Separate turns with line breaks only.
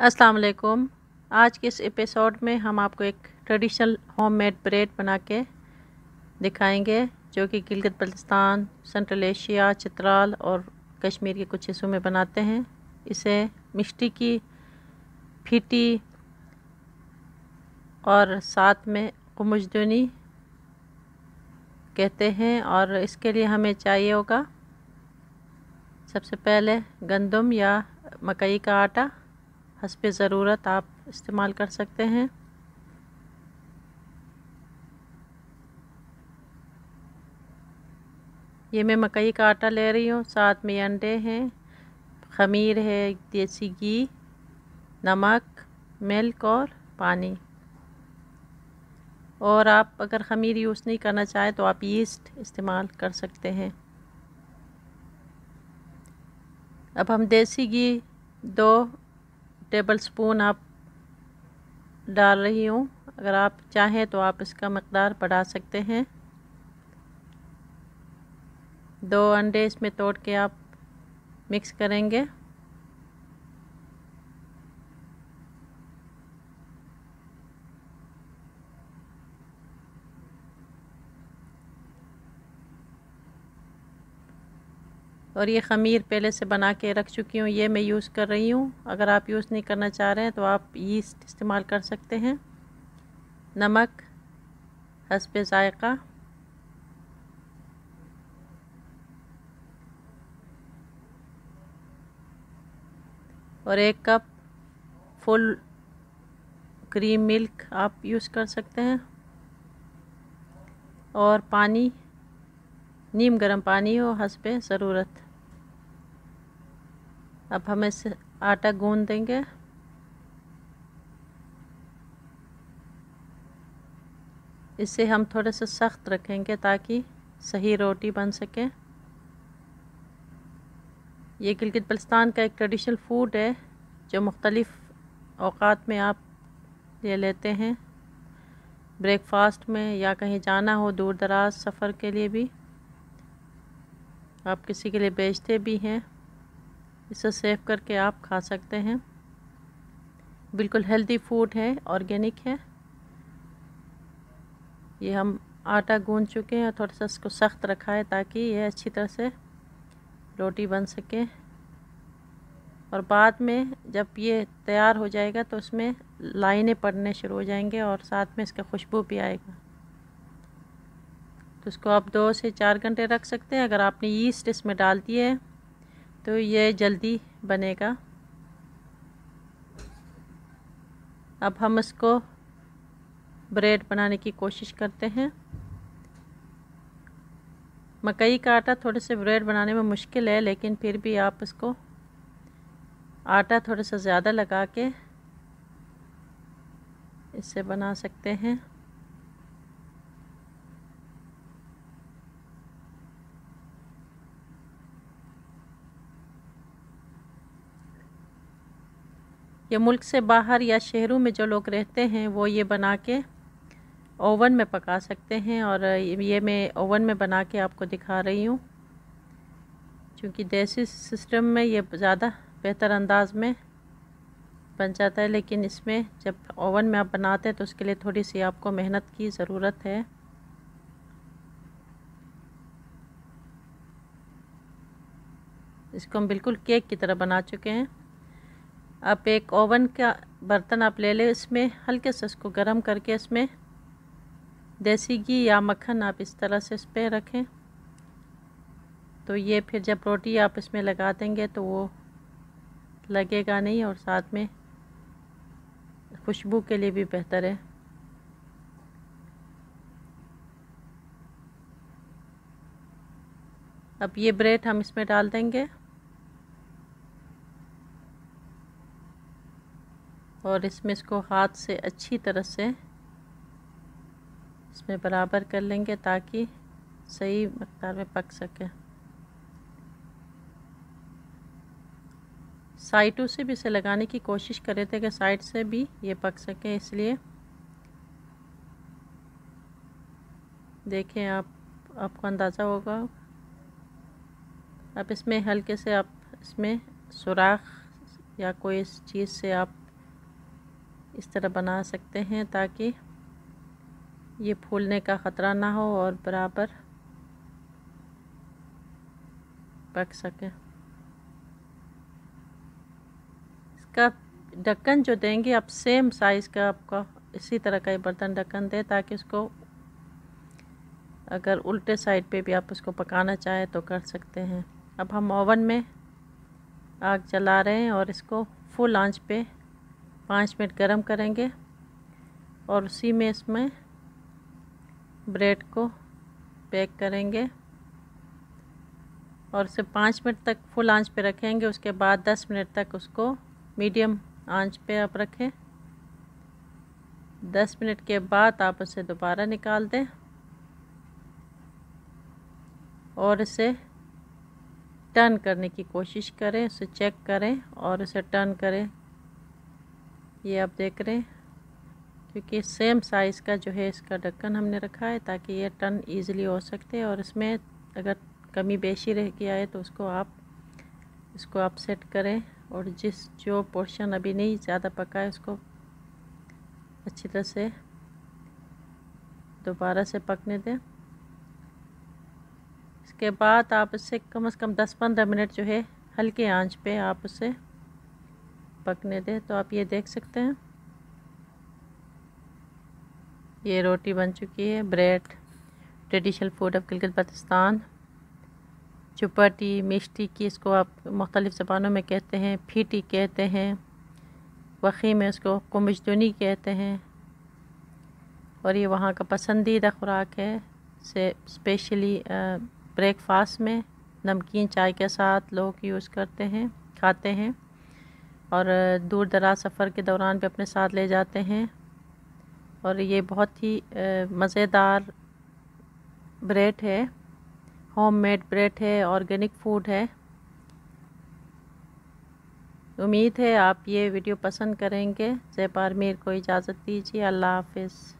अस्सलाम वालेकुम आज के इस एपिसोड में हम आपको एक ट्रेडिशनल होममेड ब्रेड बना के दिखाएँगे, जो कि गिलगित बल्तिस्तान, सेंट्रल एशिया, चित्राल और कश्मीर के कुछ हिस्सों में बनाते हैं। इसे मिष्टी की फीटी और साथ में कुमुजदनी कहते हैं, और इसके लिए हमें चाहिए होगा सबसे पहले गंदम या मकई का आटा। हसब ज़रूरत आप इस्तेमाल कर सकते हैं। ये मैं मकई का आटा ले रही हूँ, साथ में अंडे हैं, खमीर है, देसी घी, नमक, मिल्क और पानी। और आप अगर खमीर यूज़ नहीं करना चाहें तो आप यीस्ट इस्तेमाल कर सकते हैं। अब हम देसी घी, दो टेबल स्पून आप डाल रही हूँ। अगर आप चाहें तो आप इसका मकदार बढ़ा सकते हैं। दो अंडे इसमें तोड़ के आप मिक्स करेंगे। और ये ख़मीर पहले से बना के रख चुकी हूँ, ये मैं यूज़ कर रही हूँ। अगर आप यूज़ नहीं करना चाह रहे हैं तो आप यीस्ट इस्तेमाल कर सकते हैं। नमक, हसब ज़ायक़ा। और एक कप फुल क्रीम मिल्क आप यूज़ कर सकते हैं। और पानी, नीम गर्म पानी हो, हसब, ज़रूरत। अब हम इसे आटा गूंद देंगे। इसे हम थोड़े से सख्त रखेंगे ताकि सही रोटी बन सके। ये गिलगित बल्तिस्तान का एक ट्रेडिशनल फ़ूड है, जो मुख्तलिफ़ अवकात में आप ले लेते हैं। ब्रेकफास्ट में या कहीं जाना हो दूर दराज सफ़र के लिए भी, आप किसी के लिए बेचते भी हैं। इसे सेव करके आप खा सकते हैं। बिल्कुल हेल्दी फ़ूड है ऑर्गेनिक है। ये हम आटा गूंद चुके हैं और थोड़ा सा इसको सख्त रखा है ताकि ये अच्छी तरह से रोटी बन सके। और बाद में जब ये तैयार हो जाएगा तो उसमें लाइनें पड़ने शुरू हो जाएँगे और साथ में इसका खुशबू भी आएगा। तो इसको आप दो से चार घंटे रख सकते हैं। अगर आपने ईस्ट इसमें डाल दिए तो ये जल्दी बनेगा। अब हम इसको ब्रेड बनाने की कोशिश करते हैं। मकई का आटा थोड़े से ब्रेड बनाने में मुश्किल है, लेकिन फिर भी आप इसको आटा थोड़ा सा ज़्यादा लगा के इससे बना सकते हैं। या मुल्क से बाहर या शहरों में जो लोग रहते हैं, वो ये बना के ओवन में पका सकते हैं और ये मैं ओवन में बना के आपको दिखा रही हूँ। क्योंकि देसी सिस्टम में ये ज़्यादा बेहतर अंदाज में बन जाता है, लेकिन इसमें जब ओवन में आप बनाते हैं तो उसके लिए थोड़ी सी आपको मेहनत की ज़रूरत है। इसको हम बिल्कुल केक की तरह बना चुके हैं। आप एक ओवन का बर्तन आप ले लें, इसमें हल्के से इसको गर्म करके इसमें देसी घी या मक्खन आप इस तरह से इस पर रखें। तो ये फिर जब रोटी आप इसमें लगा देंगे तो वो लगेगा नहीं और साथ में खुशबू के लिए भी बेहतर है। अब ये ब्रेड हम इसमें डाल देंगे। और इसमें इसको हाथ से अच्छी तरह से इसमें बराबर कर लेंगे ताकि सही मकदार में पक सके। साइडों से भी इसे लगाने की कोशिश कर रहे थे कि साइड से भी ये पक सके, इसलिए देखें आप, आपको अंदाज़ा होगा। अब इसमें हल्के से आप, इसमें सुराख या कोई इस चीज़ से आप इस तरह बना सकते हैं ताकि ये फूलने का ख़तरा ना हो और बराबर पक सके। इसका ढक्कन जो देंगे, आप सेम साइज़ का आपका इसी तरह का ये बर्तन ढक्कन दे ताकि उसको अगर उल्टे साइड पे भी आप उसको पकाना चाहें तो कर सकते हैं। अब हम ओवन में आग जला रहे हैं और इसको फुल आँच पे पाँच मिनट गरम करेंगे और उसी में इसमें ब्रेड को पैक करेंगे और इसे पाँच मिनट तक फुल आँच पे रखेंगे, उसके बाद दस मिनट तक उसको मीडियम आँच पे आप रखें। दस मिनट के बाद आप उसे दोबारा निकाल दें और इसे टर्न करने की कोशिश करें, उसे चेक करें और उसे टर्न करें। ये आप देख रहे हैं, क्योंकि सेम साइज़ का जो है इसका ढक्कन हमने रखा है ताकि ये टर्न ईज़िली हो सकते और इसमें अगर कमी बेशी रह गया है तो उसको आप, इसको आप सेट करें और जिस जो पोर्शन अभी नहीं ज़्यादा पका है उसको अच्छी तरह से दोबारा से पकने दें। इसके बाद आप इसे कम से कम 10-15 मिनट जो है हल्के आँच पे आप उसे पकने दें तो आप ये देख सकते हैं। ये रोटी बन चुकी है, bread, traditional food of Gilgit Baltistan चुपाटी, मिष्टी की इसको आप मुख्तलिफ़ ज़बानों में कहते हैं, फीटी कहते हैं वक़ी में इसको कुमजदनी कहते हैं। और ये वहाँ का पसंदीदा खुराक है, से स्पेशली ब्रेकफास्ट में नमकीन चाय के साथ लोग यूज़ करते हैं, खाते हैं। और दूर दराज सफ़र के दौरान भी अपने साथ ले जाते हैं। और ये बहुत ही मज़ेदार ब्रेड है। होममेड ब्रेड है, ऑर्गेनिक फ़ूड है। उम्मीद है आप ये वीडियो पसंद करेंगे। जयपार मीर को इजाज़त दीजिए। अल्लाह हाफिज़।